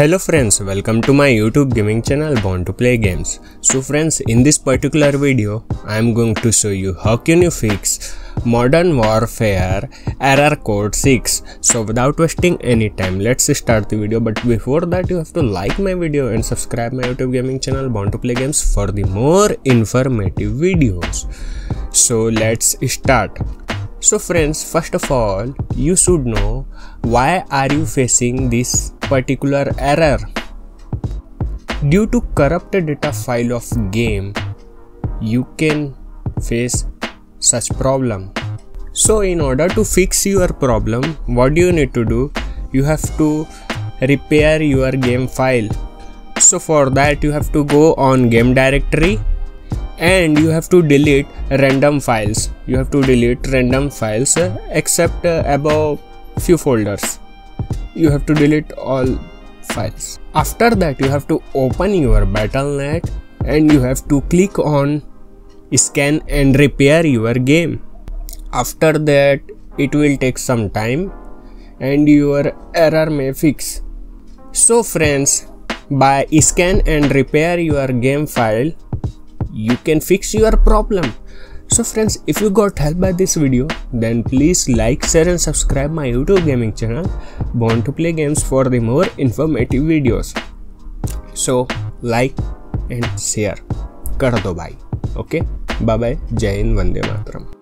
Hello friends, welcome to my YouTube gaming channel Born to Play Games. So friends, in this particular video, I am going to show you how can you fix Modern Warfare error code 6. So without wasting any time, let's start the video. But before that, you have to like my video and subscribe my YouTube gaming channel Born to Play Games for the more informative videos. So let's start. So friends, first of all, you should know why are you facing this particular error. Due to corrupted data file of game, you can face such problem. So in order to fix your problem, what do you need to do? You have to repair your game file. So for that you have to go on game directory and you have to delete random files you have to delete random files uh, except uh, above few folders you have to delete all files. After that you have to open your battle.net and you have to click on scan and repair your game. After that it will take some time and your error may fix. So friends by scan and repair your game file you can fix your problem so friends if you got help by this video then please like share and subscribe my youtube gaming channel born to play games for the more informative videos so like and share कर दो भाई okay bye bye जय हिंद वंदे मातरम